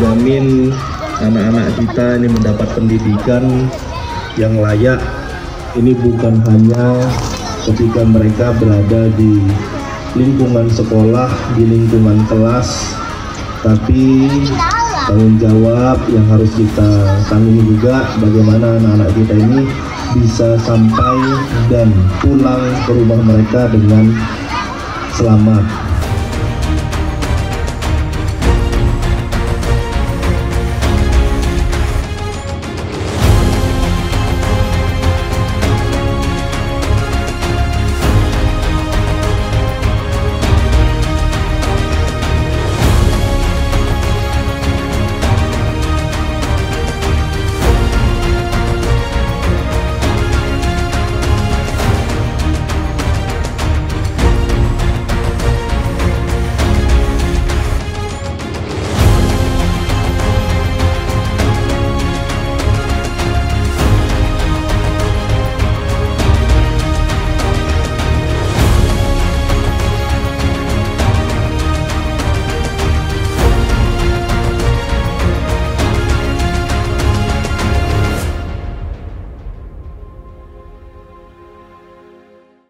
menjamin anak-anak kita ini mendapat pendidikan yang layak ini bukan hanya ketika mereka berada di lingkungan sekolah, di lingkungan kelas, tapi tanggung jawab yang harus kita tanggung juga bagaimana anak-anak kita ini bisa sampai dan pulang ke rumah mereka dengan selamat.